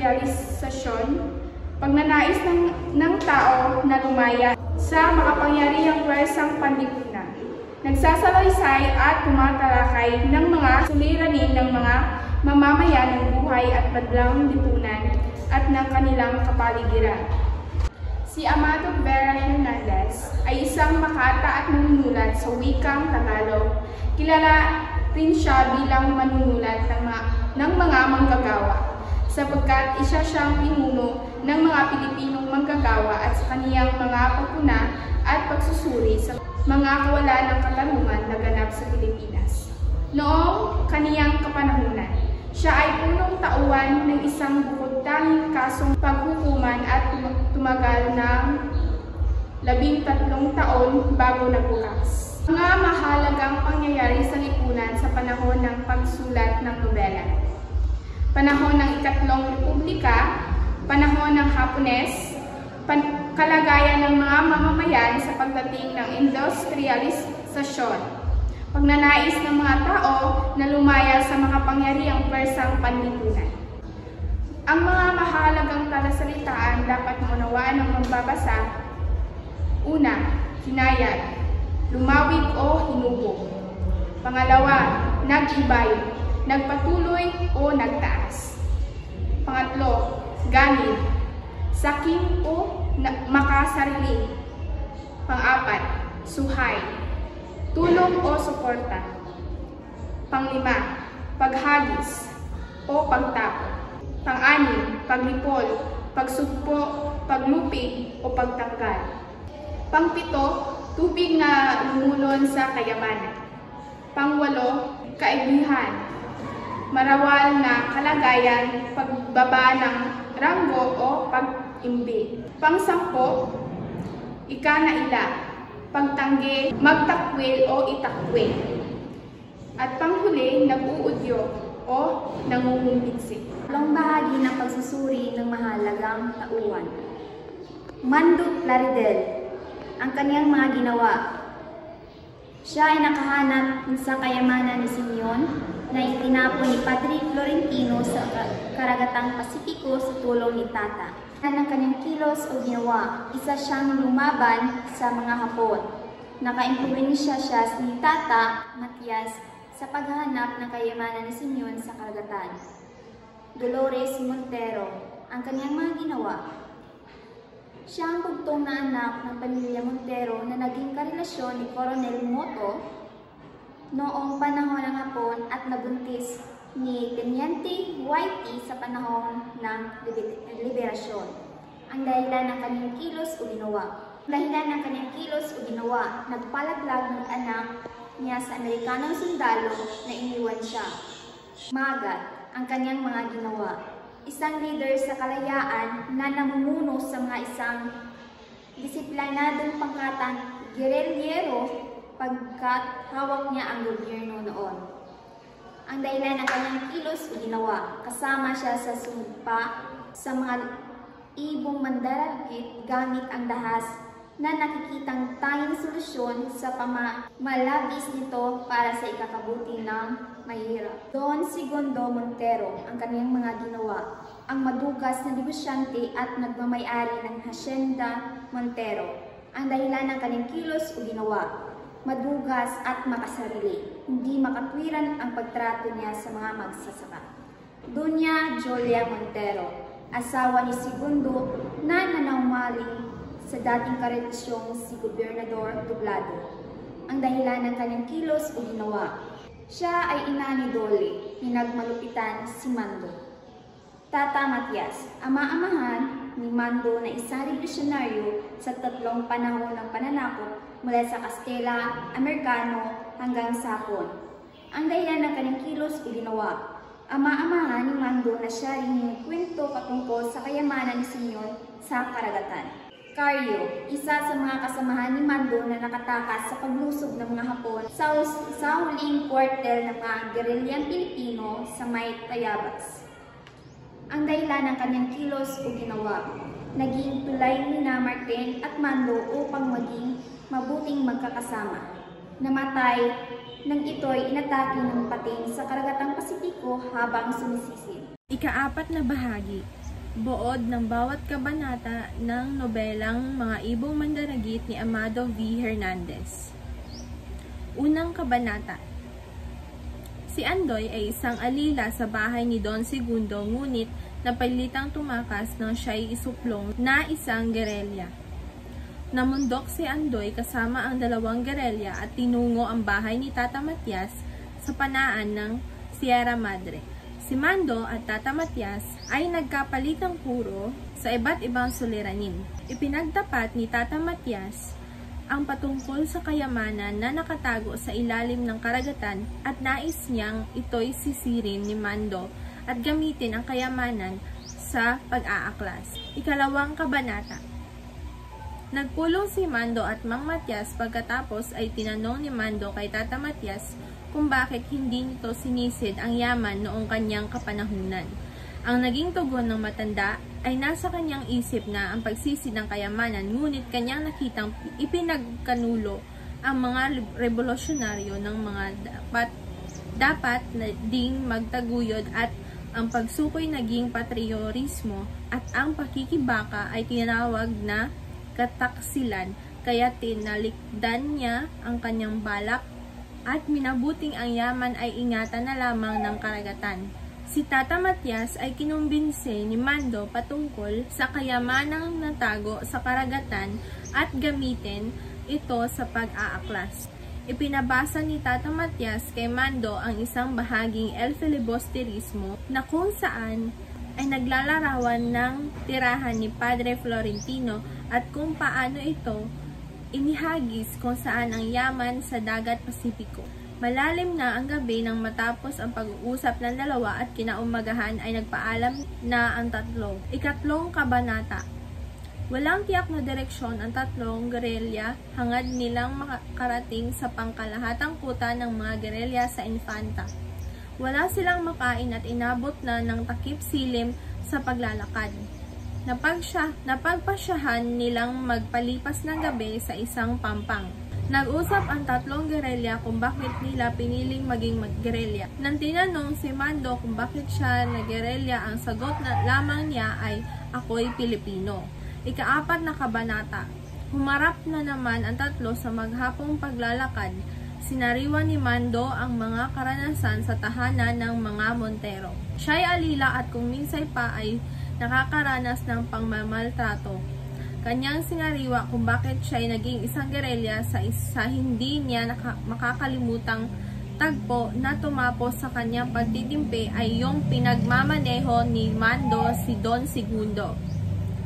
industrialisasyon, pagnanais ng, ng tao na lumaya sa makapangyarihang pwersang panlipunan, nagsasalaysay at tumatalakay ng mga suliranin ng mga mamamayan ng buhay at badlang lipunan at ng kanilang kapaligiran. Si Amado Vera Hernandez ay isang makata at manunulat sa wikang Tagalog. Kilala rin siya bilang manunulat ng mga, ng mga manggagawa sapagkat isa siyang pinuno ng mga Pilipinong manggagawa at sa kaniyang mga pagpuna at pagsusuri sa mga kawalan ng katarungan na ganap sa Pilipinas. Noong kaniyang kapanahunan, siya ay punong tauhan ng isang bukod tanging kasong paghukuman at tumagal ng labing tatlong taon bago nagbukas. Mga mahalagang pangyayari sa lipunan sa panahon ng pagsulat ng nobela. Panahon ng ikatlong republika, panahon ng Hapones, pan kalagayan ng mga mamamayan sa pagdating ng industrialisasyon, pagnanais ng mga tao na lumaya sa mga pangyariang pwersang panlipunan. Ang mga mahalagang talasalitaan dapat maunawaan ng magbabasa. Una, hinayag, lumawig o hinubog. Pangalawa, nag-ibay, nagpatuloy o nagtaas. Pangatlo, ganid, sakim o makasarili. Pang-apat, suhay, tulong o suporta. Panglima, paghagis o pagtapo. Pang-anim, paglipol, pagsugpo, paglupig o pagtanggal. Pangpito, tubig na lumulon sa kayamanan. Pangwalo, kaibihan, marawal na kalagayan, pagbaba ng ranggo o pag-imbi. Pangsampo, ika na ila, pagtanggi, magtakwil o itakwil. At panghuli, nag-uudyo o nangungumbinsi. Long bahagi ng pagsusuri ng mahalagang tauhan. Mando Plaridel, ang kaniyang mga ginawa. Siya ay nakahanap sa kayamanan ni Simeon na itinapon ni Padre Florentino sa karagatang Pasipiko sa tulong ni Tata. Ng kanyang kilos o ginawa, isa siyang lumaban sa mga Hapon. Naka-impluensya siya ni Tata Matias sa paghahanap ng kayamanan ni Simeon sa karagatan. Dolores Montero, ang kanyang mga ginawa. Siya ang tugtong na anak ng pamilya Montero na naging karelasyon ni Coronel Moto noong panahon ng Hapon at nabuntis ni Teniente Whitey sa panahon ng liberasyon. Ang dahilan ng kanyang kilos o ginawa. Dahilan ng kanyang kilos o ginawa, nagpalaglag ng anak niya sa Amerikanong sundalo na iniwan siya. Magat, ang kanyang mga ginawa. Isang leader sa kalayaan na namumuno sa mga isang disiplinadong pangkatang guerrillero pagkat hawak niya ang gobyerno noon. Ang dahilan ng kanyang kilos ginawa, kasama siya sa sumpa sa mga ibong mandaragit gamit ang dahas na nakikitang tanging solusyon sa pamamalabis nito para sa ikakabuti ng mahirap. Don Segundo Montero ang kaniyang mga ginawa, ang madugas na negosyante at nagmamayari ng Hacienda Montero. Ang dahilan ng kanyang kilos o ginawa, madugas at makasarili, hindi makatwiran ang pagtrato niya sa mga magsasaka. Dunya Julia Montero, asawa ni Segundo na nanaumaling sa dating karelasyon si Gobernador Tublado. Ang dahilan ng kanyang kilos o ginawa, siya ay ina ni Dole, pinagmalupitan si Mando. Tata Matias, ama-amahan ni Mando na isang revolusyonaryo sa tatlong panahon ng pananakot mula sa Kastela, Amerikano hanggang sa Hapon. Ang dahilan ng kanyang kilos o ginawa, ama-amahan ni Mando na siya rin yung kwento patungkol sa kayamanan ni Simeon sa karagatan. Caryo, isa sa mga kasamahan ni Mando na nakatakas sa paglusob ng mga Hapon sa, sa huling kwartel ng mga gerilyang Pilipino sa may Tayabas. Ang dahilan ng kanyang kilos o ginawa, naging tulay ni na Martin at Mando upang maging mabuting magkakasama. Namatay nang ito'y inatake ng pating sa karagatang Pasipiko habang sumisisid. Ikaapat na bahagi, buod ng bawat kabanata ng nobelang Mga Ibong Mandaragit ni Amado V. Hernandez. Unang kabanata Si Andoy ay isang alila sa bahay ni Don Segundo ngunit napalitang tumakas nang siya'y isuplong na isang gerelya. Namundok si Andoy kasama ang dalawang gerelya at tinungo ang bahay ni Tata Matias sa panaan ng Sierra Madre. Si Mando at Tata Matias ay nagkapalitang puro sa iba't ibang suliranin. Ipinagtapat ni Tata Matias ang patungkol sa kayamanan na nakatago sa ilalim ng karagatan at nais niyang ito'y sisirin ni Mando at gamitin ang kayamanan sa pag-aaklas. Ikalawang kabanata Nagpulong si Mando at Mang Matias pagkatapos ay tinanong ni Mando kay Tata Matias kung bakit hindi nito sinisid ang yaman noong kanyang kapanahunan. Ang naging tugon ng matanda ay nasa kanyang isip na ang pagsisid ng kayamanan ngunit kanyang nakitang ipinagkanulo ang mga revolusyonaryo ng mga dapat dapat na ding magtaguyod at ang pagsukoy naging patriotismo at ang pakikibaka ay tinawag na kataksilan, kaya tinalikdan niya ang kanyang balak at minabuting ang yaman ay ingatan na lamang ng karagatan. Si Tata Matias ay kinumbinse ni Mando patungkol sa kayamanang natago sa karagatan at gamitin ito sa pag-aaklas. Ipinabasa ni Tata Matias kay Mando ang isang bahaging El Filibusterismo na kung saan ay naglalarawan ng tirahan ni Padre Florentino at kung paano ito inihagis kung saan ang yaman sa dagat Pasipiko. Malalim na ang gabi nang matapos ang pag-uusap ng dalawa at kinaumagahan ay nagpaalam na ang tatlo. Ikatlong kabanata. Walang tiyak na direksyon ang tatlong gerilya hangad nilang makarating sa pangkalahatang kuta ng mga gerilya sa Infanta. Wala silang makain at inabot na ng takip silim sa paglalakad. Napagsya, napagpasyahan nilang magpalipas ng gabi sa isang pampang. Nag-usap ang tatlong gerelya kung bakit nila piniling maging gerelya. Nang tinanong si Mando kung bakit siya na gerelya, ang sagot na lamang niya ay, ako'y Pilipino. Ikaapat na kabanata. Humarap na naman ang tatlo sa maghapong paglalakad. Sinariwan ni Mando ang mga karanasan sa tahanan ng mga Montero. Siya'y alila at kung minsay pa ay nakakaranas ng pangmamaltrato. Kanyang sinariwa kung bakit siya ay naging isang gerelya sa isa hindi niya makakalimutang tagpo na tumapos sa kanyang pagtitimpi ay yung pinagmamaneho ni Mando si Don Segundo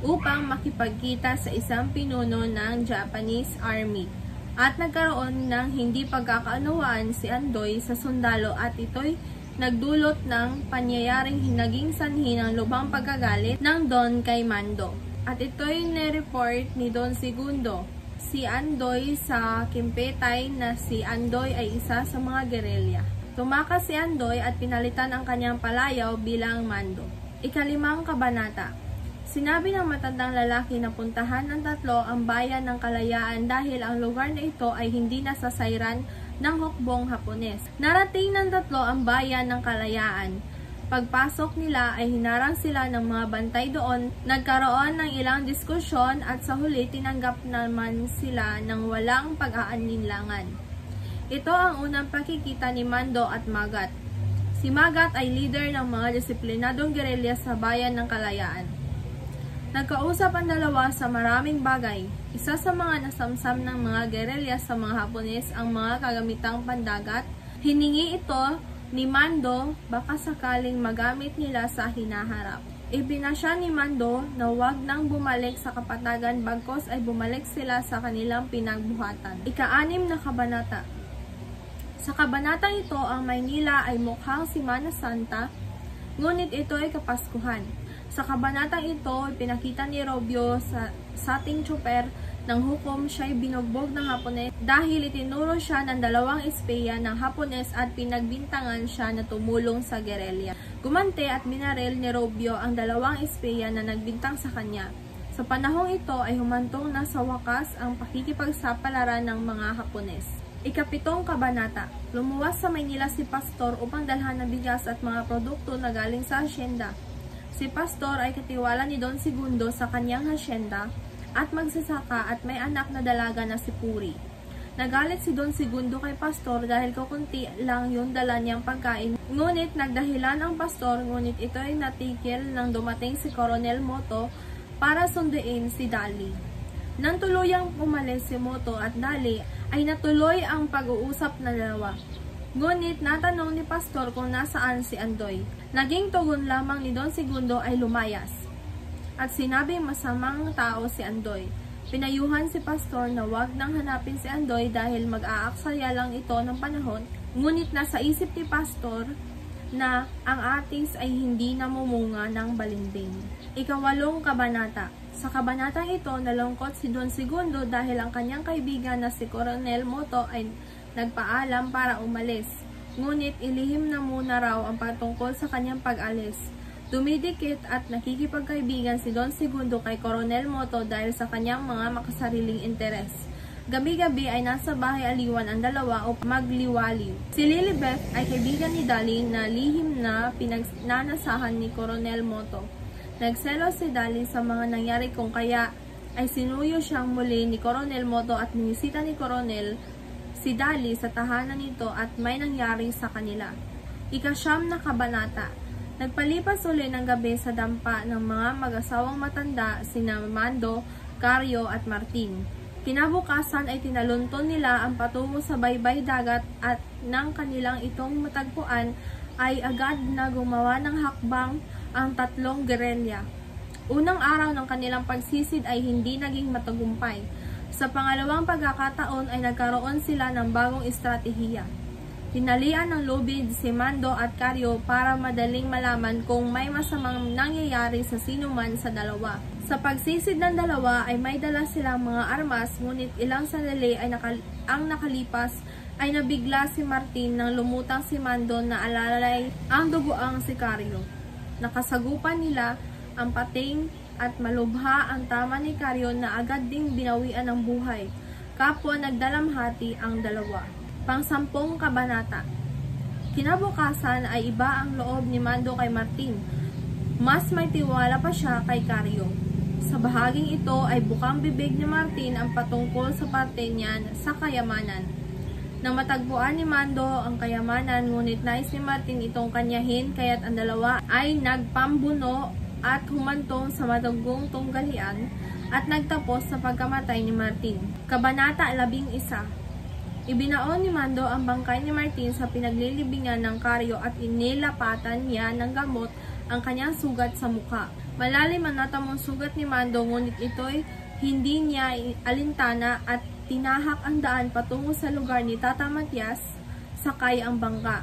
upang makipagkita sa isang pinuno ng Japanese Army at nagkaroon ng hindi pagkakaunawaan si Andoy sa sundalo at ito'y nagdulot ng panyayaring hinaging sanhi ng lubang pagkagalit ng Don kay Mando. At ito'y nireport ni Don Segundo. Si Andoy sa Kimpetay na si Andoy ay isa sa mga gerelya. Tumakas si Andoy at pinalitan ang kanyang palayaw bilang Mando. Ikalimang kabanata Sinabi ng matandang lalaki na puntahan ng tatlo ang bayan ng kalayaan dahil ang lugar na ito ay hindi nasasayran ng hukbong Hapones. Narating ng tatlo ang bayan ng Kalayaan. Pagpasok nila ay hinarang sila ng mga bantay doon, nagkaroon ng ilang diskusyon at sa huli tinanggap naman sila ng walang pag-aanlinlangan. Ito ang unang pakikita ni Mando at Magat. Si Magat ay leader ng mga disiplinadong gerilya sa bayan ng Kalayaan. Nagkausap ang dalawa sa maraming bagay. Isa sa mga nasamsam ng mga gerilya sa mga Hapones ang mga kagamitang pandagat. Hiningi ito ni Mando baka sakaling magamit nila sa hinaharap. Ibinasya ni Mando na huwag nang bumalik sa kapatagan bagkos ay bumalik sila sa kanilang pinagbuhatan. Ika-anim na kabanata Sa kabanatang ito, ang Maynila ay mukhang Simana Santa, ngunit ito ay Kapaskuhan. Sa kabanatang ito, pinakita ni Robio sa sating tsuper ng hukom siya'y binugbog ng Hapones dahil itinuro siya ng dalawang espeya ng Hapones at pinagbintangan siya na tumulong sa gerilya. Gumante at binaril ni Robio ang dalawang espeya na nagbintang sa kanya. Sa panahong ito ay humantong na sa wakas ang pakikipagsapalaran ng mga Hapones. Ikapitong kabanata, lumuwas sa Maynila si Pastor upang dalhan ng bigas at mga produkto na galing sa asyenda. Si Pastor ay katiwala ni Don Segundo sa kanyang hasyenda at magsasaka at may anak na dalaga na si Puri. Nagalit si Don Segundo kay Pastor dahil kukunti lang yung dala niyang pagkain. Ngunit nagdahilan ang Pastor ngunit ito ay natikil nang dumating si Coronel Moto para sunduin si Dali. Nang tuluyang umalis si Moto at Dali ay natuloy ang pag-uusap na dalawa. Ngunit natanong ni Pastor kung nasaan si Andoy. Naging tugon lamang ni Don Segundo ay lumayas at sinabing masamang tao si Andoy. Pinayuhan si Pastor na wag nang hanapin si Andoy dahil mag-aaksaya lang ito ng panahon, ngunit nasa isip ni Pastor na ang atis ay hindi namumunga ng balimbing. Ikawalong kabanata. Sa kabanatang ito, nalungkot si Don Segundo dahil ang kanyang kaibigan na si Coronel Moto ay nagpaalam para umalis. Ngunit ilihim na muna raw ang patungkol sa kanyang pag-alis. Dumidikit at nakikipagkaibigan si Don Segundo kay Coronel Moto dahil sa kanyang mga makasariling interes. Gabi-gabi ay nasa bahay aliwan ang dalawa o magliwaliw. Si Lilibeth ay kaibigan ni Dali na lihim na pinagnanasahan ni Coronel Moto. Nagselo si Dali sa mga nangyari kung kaya ay sinuyo siyang muli ni Coronel Moto at ninisita ni Coronel si Dali sa tahanan nito at may nangyari sa kanila. Ikasyam na kabanata Nagpalipas uli ng gabi sa dampa ng mga mag-asawang matanda sina Mando, Cario at Martin. Kinabukasan ay tinalunton nila ang patungo sa baybay dagat at nang kanilang itong matagpuan ay agad na gumawa ng hakbang ang tatlong gerilya. Unang araw ng kanilang pagsisid ay hindi naging matagumpay. Sa pangalawang pagkakataon ay nagkaroon sila ng bagong estratehiya. Tinalian ng lubid si Mando at Karyo para madaling malaman kung may masamang nangyayari sa sino man sa dalawa. Sa pagsisid ng dalawa ay may dala silang mga armas ngunit ilang sandali ay nakal ang nakalipas ay nabigla si Martin nang lumutang si Mando na alalay ang dugoang si Karyo. Nakasagupan nila ang pating at malubha ang tama ni Karyo na agad ding binawian ng buhay. Kapwa nagdalamhati ang dalawa. Pangsampung kabanata. Kinabukasan ay iba ang loob ni Mando kay Martin. Mas may tiwala pa siya kay Karyo. Sa bahaging ito ay bukang bibig ni Martin ang patungkol sa parte niyan sa kayamanan. Nang matagpuan ni Mando ang kayamanan, ngunit nais ni Martin itong kanyahin kaya't ang dalawa ay nagpambuno at humantong sa madugong tunggalian at nagtapos sa pagkamatay ni Martin. Kabanata 11 Ibinaon ni Mando ang bangkay ni Martin sa pinaglilibingan ng karyo at inilapatan niya ng gamot ang kanyang sugat sa mukha. Malalim ang natamong sugat ni Mando ngunit ito'y hindi niya alintana at tinahak ang daan patungo sa lugar ni Tata Matias sakay ang bangka.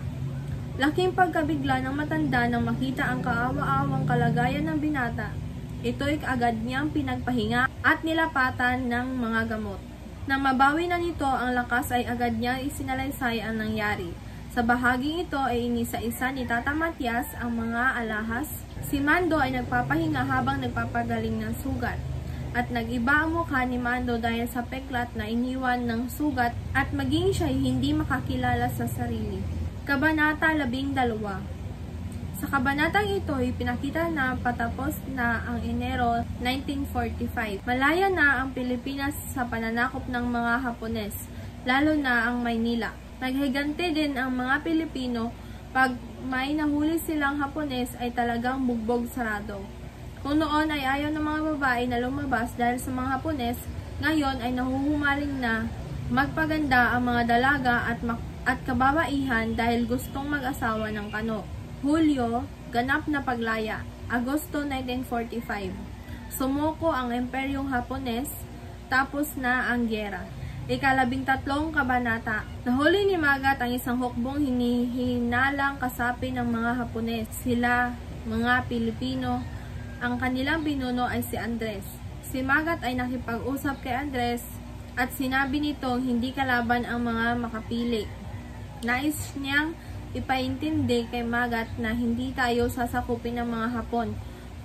Laking pagkabigla ng matanda nang makita ang kaawa-awang kalagayan ng binata. Ito'y agad niyang pinagpahinga at nilapatan ng mga gamot. Nang mabawi na nito ang lakas ay agad niya isinalaysay ang nangyari. Sa bahaging ito ay inisa-isa ni Tata Matias ang mga alahas. Si Mando ay nagpapahinga habang nagpapagaling ng sugat. At nag-iba ang mukha ni Mando dahil sa peklat na iniwan ng sugat at maging siya hindi makakilala sa sarili. Kabanata 12 sa kabanatang ito, ipinakita na patapos na ang Enero 1945. Malaya na ang Pilipinas sa pananakop ng mga Hapones, lalo na ang Maynila. Naghigante din ang mga Pilipino pag may nahuli silang Hapones ay talagang bugbog sarado. Kung noon ay ayaw ng mga babae na lumabas dahil sa mga Hapones, ngayon ay nahuhumaling na magpaganda ang mga dalaga at, at kababaihan dahil gustong mag-asawa ng kano. Hulyo, ganap na paglaya, Agosto 1945. Sumuko ang Imperyong Hapones, tapos na ang gyera. Ikalabing tatlong kabanata. Nahuli ni Magat ang isang hukbong hinihinalang kasapi ng mga Hapones. Sila, mga Pilipino, ang kanilang binuno ay si Andres. si Magat ay nakipag-usap kay Andres at sinabi nitong hindi kalaban ang mga makapili. Nais niyang ipaintindi kay Magat na hindi tayo sasakupin ng mga Hapon.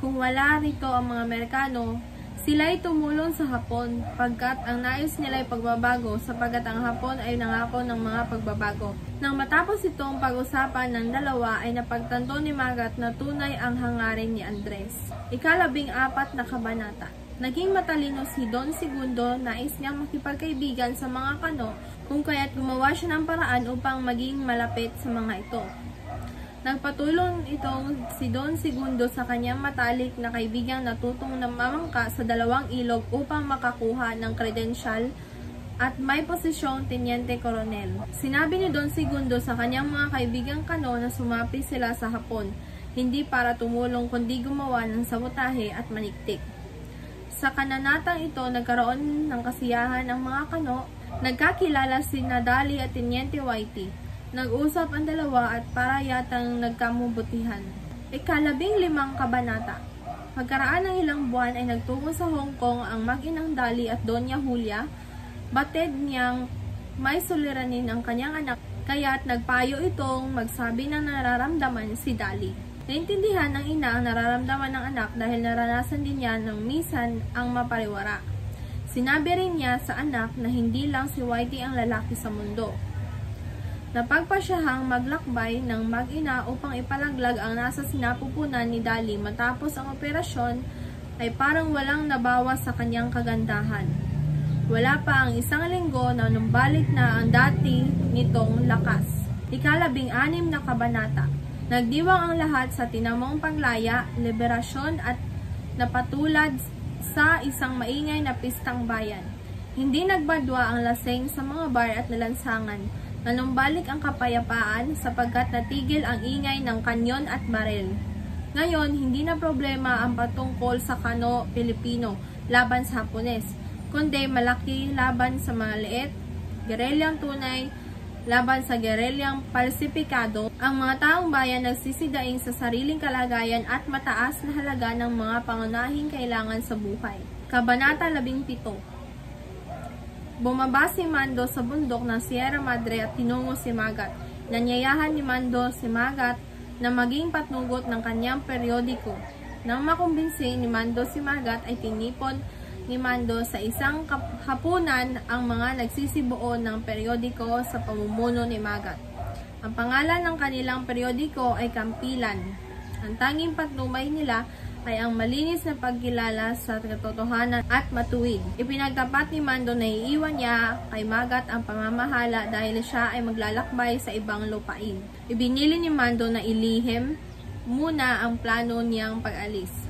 Kung wala rito ang mga Amerikano, sila'y tumulong sa Hapon pagkat ang nais nila ay pagbabago sapagkat ang Hapon ay nangako ng mga pagbabago. Nang matapos itong pag-usapan ng dalawa ay napagtanto ni Magat na tunay ang hangarin ni Andres. Ikalabing apat na kabanata. Naging matalino si Don Segundo, nais niyang makipagkaibigan sa mga kano kung kaya't gumawa siya ng paraan upang maging malapit sa mga ito. Nagpatulong itong si Don Segundo sa kanyang matalik na kaibigang natutong namamangka sa dalawang ilog upang makakuha ng kredensyal at may posisyong Teniente Coronel. Sinabi ni Don Segundo sa kanyang mga kaibigang kano na sumapi sila sa Hapon, hindi para tumulong kundi gumawa ng sabotahe at maniktik. Sa kananatang ito, nagkaroon ng kasiyahan ang mga kano, nagkakilala si Nadali at Teniente Whitey. Nag-usap ang dalawa at para yatang nagkamubutihan. Ikalabing limang kabanata. Pagkaraan ng ilang buwan ay nagtungo sa Hong Kong ang mag-inang Dali at Doña Julia. Batid niyang may suliranin ang kanyang anak, kaya't nagpayo itong magsabi ng nararamdaman si Dali. Naintindihan ng ina ang nararamdaman ng anak dahil naranasan din niya ng misan ang mapariwara. Sinabi rin niya sa anak na hindi lang si Whitey ang lalaki sa mundo. Napagpasyahang maglakbay ng mag-ina upang ipalaglag ang nasa sinapupunan ni Dali matapos ang operasyon ay parang walang nabawas sa kanyang kagandahan. Wala pa ang isang linggo na numbalik na ang dati nitong lakas. Ikalabing anim na kabanata. Nagdiwang ang lahat sa tinamong paglaya, liberasyon at napatulad sa isang maingay na pistang bayan. Hindi nagbadwa ang laseng sa mga bar at nalansangan. Nanumbalik ang kapayapaan sapagkat natigil ang ingay ng kanyon at barel. Ngayon, hindi na problema ang patungkol sa kano Pilipino laban sa Hapones, kundi malaki laban sa mga liit, gerelyang tunay, laban sa gerelyang palsipikado, ang mga taong bayan nagsisidaing sa sariling kalagayan at mataas na halaga ng mga pangunahing kailangan sa buhay. Kabanata 17 Bumaba si Mando sa bundok ng Sierra Madre at tinungo si Magat. Nanyayahan ni Mando si Magat na maging patnugot ng kanyang periodiko. Nang makumbinsi ni Mando si Magat ay tinipon ni Mando sa isang hapunan ang mga nagsisibuo ng periodiko sa pamumuno ni Magat. Ang pangalan ng kanilang periodiko ay Kampilan. Ang tanging patnumay nila ay ang malinis na pagkilala sa katotohanan at matuwid. Ipinagtapat ni Mando na iiwan niya kay Magat ang pamamahala dahil siya ay maglalakbay sa ibang lupain. Ibinili ni Mando na ilihim muna ang plano niyang pag-alis.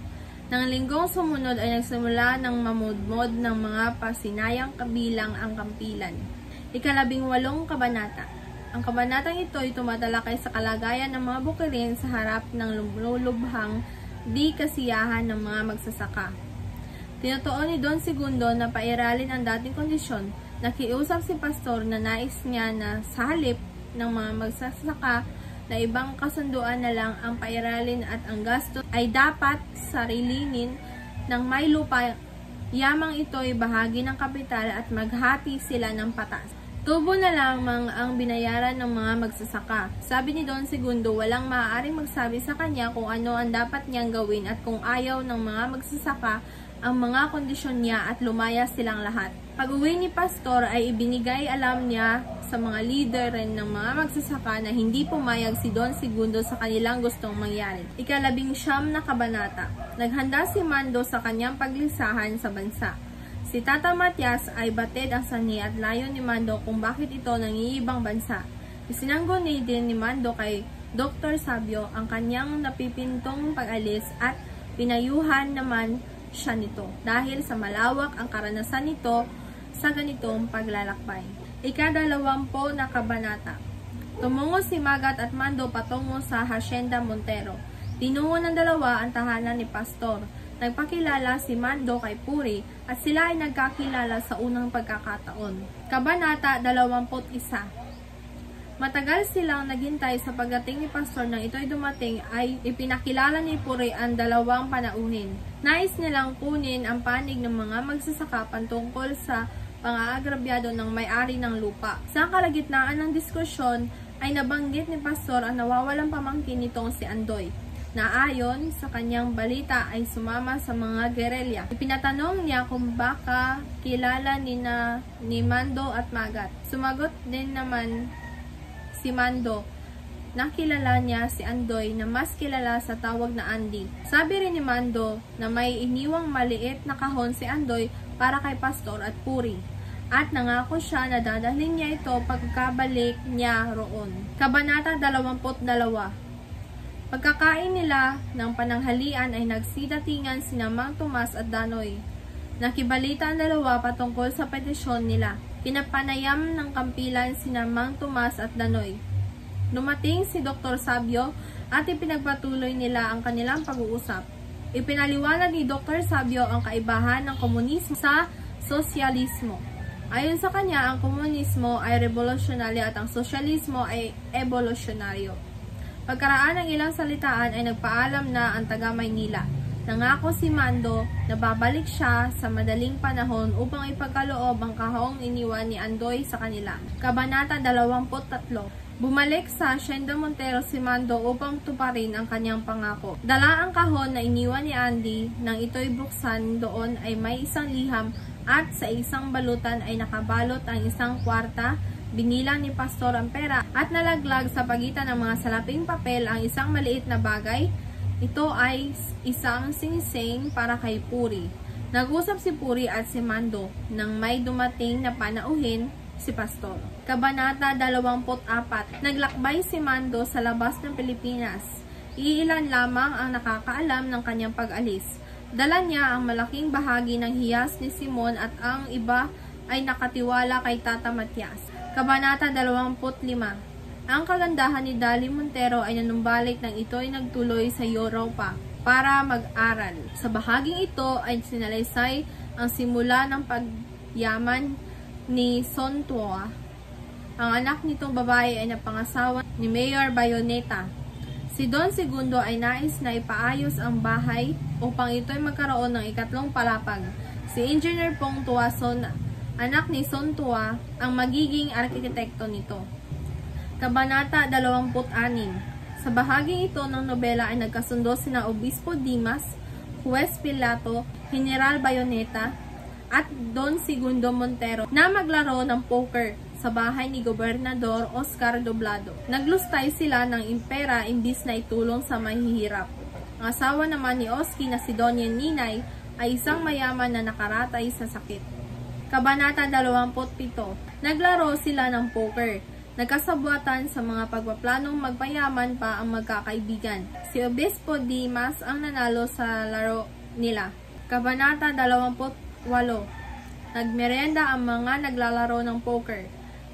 Nang linggong sumunod ay nagsimula ng mamudmod ng mga pasinayang kabilang ang kampilan. Ikalabing walong kabanata. Ang kabanatang ito ay tumatalakay sa kalagayan ng mga bukirin sa harap ng lumulubhang di kasiyahan ng mga magsasaka. Tinutuon ni Don Segundo na pairalin ang dating kondisyon, nakiusap si pastor na nais niya na sa halip ng mga magsasaka na ibang kasunduan na lang ang pairalin at ang gasto ay dapat sarilinin ng may lupa yamang ito ay bahagi ng kapital at maghati sila ng patas. Tubo na lamang ang binayaran ng mga magsasaka. Sabi ni Don Segundo, walang maaaring magsabi sa kanya kung ano ang dapat niyang gawin at kung ayaw ng mga magsasaka ang mga kondisyon niya at lumaya silang lahat. Pag-uwi ni Pastor ay ibinigay alam niya sa mga leader rin ng mga magsasaka na hindi pumayag si Don Segundo sa kanilang gustong mangyari. Ikalabing siyam na kabanata. Naghanda si Mando sa kanyang paglisahan sa bansa. Si Tata Matias ay batid ang sani at layo ni Mando kung bakit ito nangiibang bansa. Isinangguni din ni Mando kay Dr. Sabio ang kanyang napipintong pag-alis at pinayuhan naman siya nito dahil sa malawak ang karanasan nito sa ganitong paglalakbay. Ikadalawampo na kabanata. Tumungo si Magat at Mando patungo sa Hacienda Montero. Tinungo ng dalawa ang tahanan ni Pastor Nagpakilala si Mando kay Puri at sila ay nagkakilala sa unang pagkakataon. Kabanata 21 Matagal silang naghintay sa pagdating ni Pastor nang ito'y dumating ay ipinakilala ni Puri ang dalawang panauhin. Nais nilang kunin ang panig ng mga magsasaka tungkol sa pang-aagrabyado ng may-ari ng lupa. Sa kalagitnaan ng diskusyon ay nabanggit ni Pastor ang nawawalang pamangkin nitong si Andoy na ayon sa kanyang balita ay sumama sa mga gerilya. Ipinatanong niya kung baka kilala ni, na, ni Mando at Magat. Sumagot din naman si Mando nakilala niya si Andoy na mas kilala sa tawag na Andy. Sabi rin ni Mando na may iniwang maliit na kahon si Andoy para kay Pastor at Puri. At nangako siya na dadalhin niya ito pagkabalik niya roon. Kabanata 22 Pagkakain nila ng pananghalian ay nagsidatingan sina Mang Tomas at Danoy. Nakibalita ang dalawa patungkol sa petisyon nila. Pinapanayam ng kampilan sina Mang Tomas at Danoy. Numating si Dr. Sabio at ipinagpatuloy nila ang kanilang pag-uusap. Ipinaliwanag ni Dr. Sabio ang kaibahan ng komunismo sa sosyalismo. Ayon sa kanya, ang komunismo ay revolusyonaryo at ang sosyalismo ay evolusyonaryo. Pagkaraan ng ilang salitaan ay nagpaalam na ang taga Maynila. Nangako si Mando na babalik siya sa madaling panahon upang ipagkaloob ang kahong iniwan ni Andoy sa kanila. Kabanata 23 Bumalik sa Hacienda Montero si Mando upang tuparin ang kanyang pangako. Dala ang kahon na iniwan ni Andy nang ito'y buksan doon ay may isang liham at sa isang balutan ay nakabalot ang isang kwarta Binilang ni Pastor ang pera at nalaglag sa pagitan ng mga salaping papel ang isang maliit na bagay. Ito ay isang singsing para kay Puri. Nag-usap si Puri at si Mando nang may dumating na panauhin si Pastor. Kabanata 24 Naglakbay si Mando sa labas ng Pilipinas. Iilan lamang ang nakakaalam ng kanyang pag-alis. Dala niya ang malaking bahagi ng hiyas ni Simon at ang iba ay nakatiwala kay Tata Matias. Kabanata 25 Ang kagandahan ni Dali Montero ay nanumbalik nang ito ay nagtuloy sa Europa para mag-aral. Sa bahaging ito ay sinalaysay ang simula ng pagyaman ni Sontua. Ang anak nitong babae ay napangasawa ni Mayor Bayoneta. Si Don Segundo ay nais na ipaayos ang bahay upang ito ay magkaroon ng ikatlong palapag. Si Engineer Pong Tuason anak ni Sontua, ang magiging arkitekto nito. Kabanata 26 Sa bahagi ito ng nobela ay nagkasundo sina Obispo Dimas, Juez Pilato, General Bayoneta, at Don Segundo Montero na maglaro ng poker sa bahay ni Gobernador Oscar Doblado. Naglustay sila ng impera imbis na itulong sa mahihirap. Ang asawa naman ni Oski na si Doña Ninay ay isang mayaman na nakaratay sa sakit. Kabanata 27 Naglaro sila ng poker. Nagkasabuatan sa mga pagpaplanong magpayaman pa ang magkakaibigan. Si Obispo Dimas ang nanalo sa laro nila. Kabanata 28 Nagmerenda ang mga naglalaro ng poker.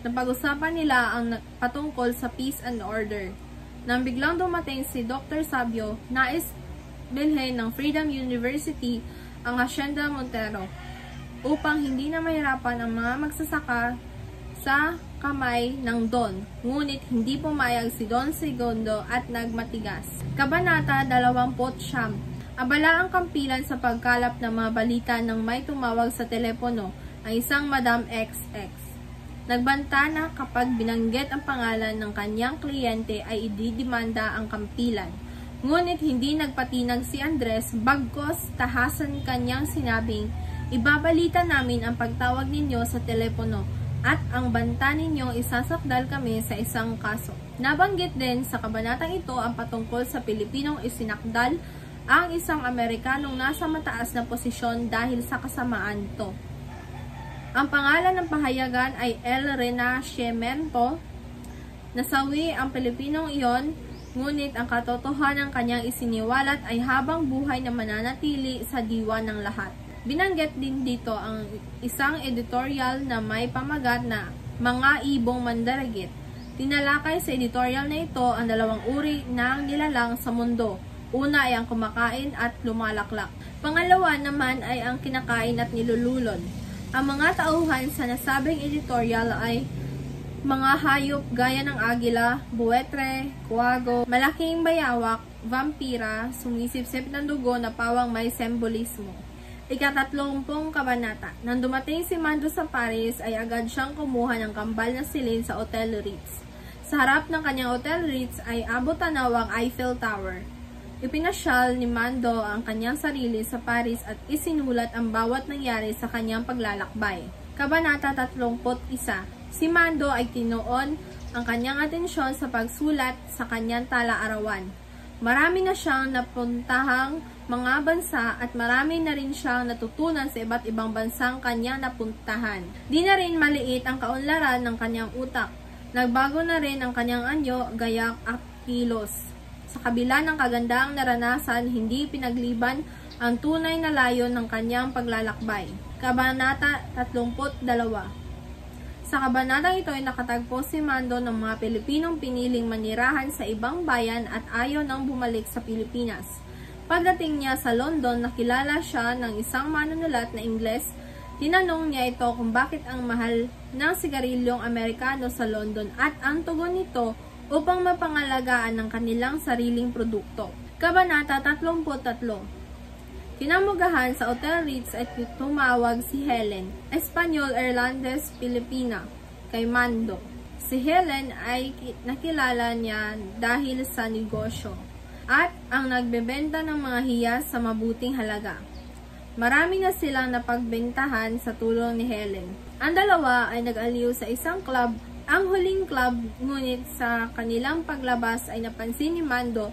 Napag-usapan nila ang patungkol sa peace and order. Nang biglang dumating si Dr. Sabio, nais bilhin ng Freedom University ang Hacienda Montero upang hindi na mahirapan ang mga magsasaka sa kamay ng Don. Ngunit hindi pumayag si Don Segundo at nagmatigas. Kabanata 20 Abala ang kampilan sa pagkalap ng mga balita nang may tumawag sa telepono ang isang Madam XX. Nagbanta na kapag binanggit ang pangalan ng kanyang kliyente ay ididimanda ang kampilan. Ngunit hindi nagpatinag si Andres bagkos tahasan kanyang sinabing Ibabalita namin ang pagtawag ninyo sa telepono at ang banta ninyong isasakdal kami sa isang kaso. Nabanggit din sa kabanatang ito ang patungkol sa Pilipinong isinakdal ang isang Amerikanong nasa mataas na posisyon dahil sa kasamaan ito. Ang pangalan ng pahayagan ay El Renacimiento. Nasawi ang Pilipinong iyon, ngunit ang katotohanan ng kanyang isiniwalat ay habang buhay na mananatili sa diwa ng lahat. Binanggit din dito ang isang editorial na may pamagat na Mga Ibong Mandaragit. Tinalakay sa editorial na ito ang dalawang uri ng nilalang sa mundo. Una ay ang kumakain at lumalaklak. Pangalawa naman ay ang kinakain at nilululon. Ang mga tauhan sa nasabing editorial ay mga hayop gaya ng agila, buwetre, kuwago, malaking bayawak, vampira, sumisipsip ng dugo na pawang may sembolismo. Ikatatlumpong kabanata. Nang dumating si Mando sa Paris ay agad siyang kumuha ng kambal na silin sa Hotel Ritz. Sa harap ng kanyang Hotel Ritz ay abot tanaw ang Eiffel Tower. Ipinasyal ni Mando ang kanyang sarili sa Paris at isinulat ang bawat nangyari sa kanyang paglalakbay. Kabanata 31 Si Mando ay tinuon ang kanyang atensyon sa pagsulat sa kanyang tala-arawan. Marami na siyang napuntahang mga bansa at marami na rin siyang natutunan sa iba't ibang bansang kanyang napuntahan. Di na rin maliit ang kaunlaran ng kanyang utak. Nagbago na rin ang kanyang anyo, gayak at. Sa kabila ng kagandaang naranasan, hindi pinagliban ang tunay na layo ng kanyang paglalakbay. Kabanata 32 sa kabanatang ito ay nakatagpo si Mando ng mga Pilipinong piniling manirahan sa ibang bayan at ayaw nang bumalik sa Pilipinas. Pagdating niya sa London, nakilala siya ng isang manunulat na Ingles. Tinanong niya ito kung bakit ang mahal ng sigarilyong Amerikano sa London at ang tugon nito upang mapangalagaan ng kanilang sariling produkto. Kabanata 33 Kinamugahan sa Hotel Ritz at tumawag si Helen, Espanyol Irlandes Pilipina, kay Mando. Si Helen ay nakilala niya dahil sa negosyo at ang nagbebenta ng mga hiyas sa mabuting halaga. Marami na silang napagbentahan sa tulong ni Helen. Ang dalawa ay nag-aliw sa isang club. Ang huling club, ngunit sa kanilang paglabas ay napansin ni Mando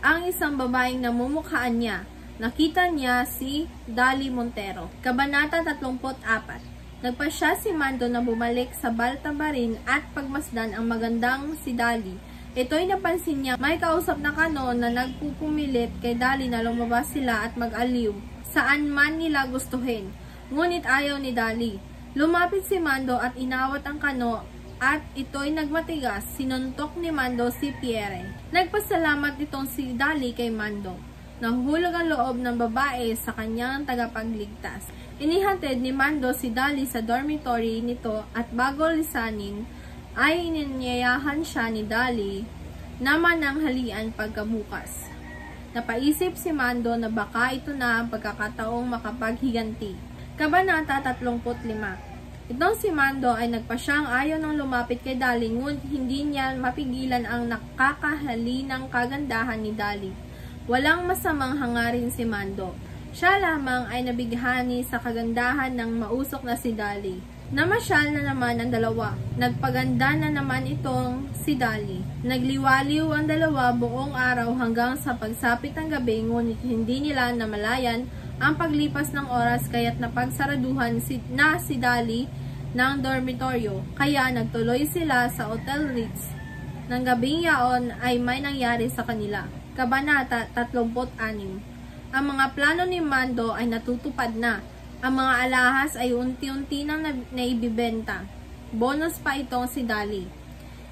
ang isang babaeng namumukhaan niya Nakita niya si Dali Montero. Kabanata 34 Nagpasya si Mando na bumalik sa Baltabarin at pagmasdan ang magandang si Dali. Ito'y napansin niya may kausap na kanon na nagpupumilit kay Dali na lumabas sila at mag-aliw saan man nila gustuhin. Ngunit ayaw ni Dali. Lumapit si Mando at inawat ang kano at ito'y nagmatigas, sinuntok ni Mando si Pierre. Nagpasalamat itong si Dali kay Mando. Nahulog ang loob ng babae sa kanyang tagapagligtas. Inihatid ni Mando si Dali sa dormitory nito at bago lisanin, ay ininyayahan siya ni Dali na mananghalian pagkabukas. Napaisip si Mando na baka ito na ang pagkakataong makapaghiganti. Kabanata 35 Itong si Mando ay nagpasyang ayaw nang lumapit kay Dali ngunit hindi niya mapigilan ang nakakahalinang kagandahan ni Dali. Walang masamang hangarin si Mando. Siya lamang ay nabighani sa kagandahan ng mausok na si Dali. Namasyal na naman ang dalawa. Nagpaganda na naman itong si Dali. Nagliwaliw ang dalawa buong araw hanggang sa pagsapit ng gabi ngunit hindi nila namalayan ang paglipas ng oras kaya't napagsaraduhan si, na si Dali ng dormitoryo. Kaya nagtuloy sila sa Hotel Ritz. Nang gabing yaon ay may nangyari sa kanila. Kabanata 36 Ang mga plano ni Mando ay natutupad na. Ang mga alahas ay unti-unti nang naibibenta. Bonus pa itong si Dali.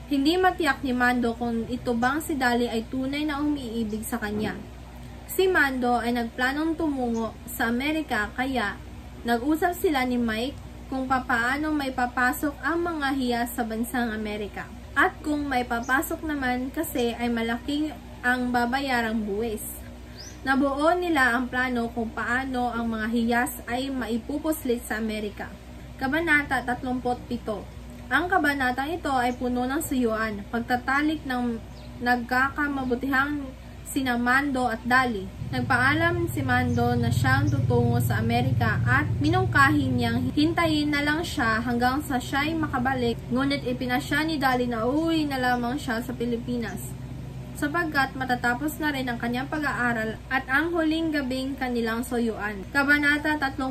Hindi matiyak ni Mando kung ito bang si Dali ay tunay na umiibig sa kanya. Si Mando ay nagplanong tumungo sa Amerika kaya nag-usap sila ni Mike kung papaano may papasok ang mga hiyas sa bansang Amerika. At kung may papasok naman kasi ay malaking ang babayarang buwis. Nabuo nila ang plano kung paano ang mga hiyas ay maipupuslit sa Amerika. Kabanata 37 Ang kabanatang ito ay puno ng suyuan, pagtatalik ng nagkakamabutihang sina Mando at Dali. Nagpaalam si Mando na siyang tutungo sa Amerika at minungkahin niyang hintayin na lang siya hanggang sa siya'y makabalik. Ngunit ipinasya ni Dali na uuwi na lamang siya sa Pilipinas sapagkat matatapos na rin ang kanyang pag-aaral at ang huling gabing kanilang soyuan. Kabanata 38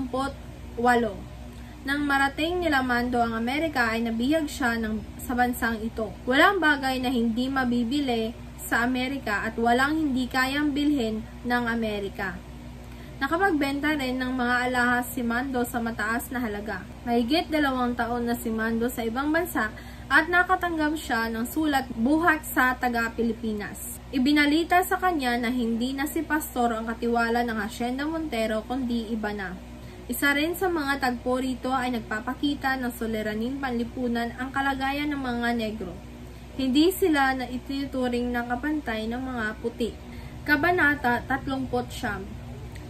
Nang marating nila Mando ang Amerika ay nabihag siya ng, sa bansang ito. Walang bagay na hindi mabibili sa Amerika at walang hindi kayang bilhin ng Amerika. Nakapagbenta rin ng mga alahas si Mando sa mataas na halaga. Mahigit dalawang taon na si Mando sa ibang bansa at nakatanggap siya ng sulat buhat sa taga-Pilipinas. Ibinalita sa kanya na hindi na si Pastor ang katiwala ng Hacienda Montero kundi iba na. Isa rin sa mga tagpo rito ay nagpapakita ng soleraning panlipunan ang kalagayan ng mga negro. Hindi sila na itinuturing na kapantay ng mga puti. Kabanata 39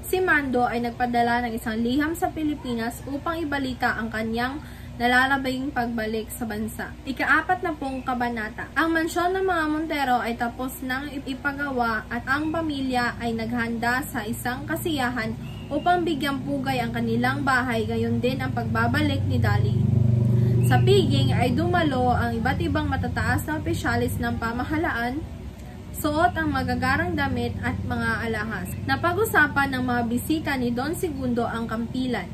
Si Mando ay nagpadala ng isang liham sa Pilipinas upang ibalita ang kanyang nalalabaying pagbalik sa bansa. Ikaapat na pong kabanata. Ang mansyon ng mga Montero ay tapos nang ipagawa at ang pamilya ay naghanda sa isang kasiyahan upang bigyang pugay ang kanilang bahay gayon din ang pagbabalik ni Dali. Sa piging ay dumalo ang iba't ibang matataas na opisyalis ng pamahalaan, suot ang magagarang damit at mga alahas. Napag-usapan ng mga bisita ni Don Segundo ang kampilan.